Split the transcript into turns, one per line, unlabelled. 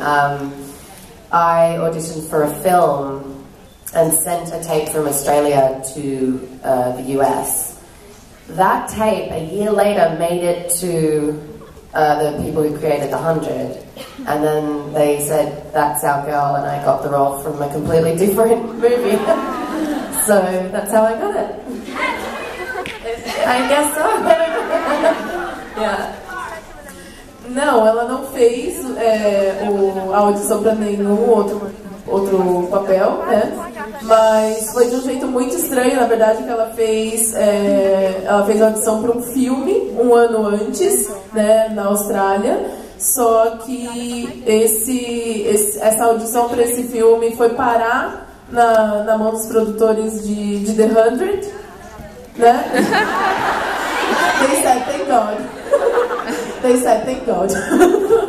Um, I auditioned for a film and sent a tape from Australia to uh, the US. That tape, a year later, made it to uh, the people who created The Hundred. And then they said, that's our girl, and I got the role from a completely different movie. so that's how I got it. I guess so.
Não, ela não fez é, o, a audição para nenhum outro, outro papel, né? Mas foi de um jeito muito estranho, na verdade, que ela fez, é, ela fez a audição para um filme um ano antes, né, na Austrália. Só que esse, esse essa audição para esse filme foi parar na, na mão dos produtores de, de The Hundred, né? Thank God. They said, thank God.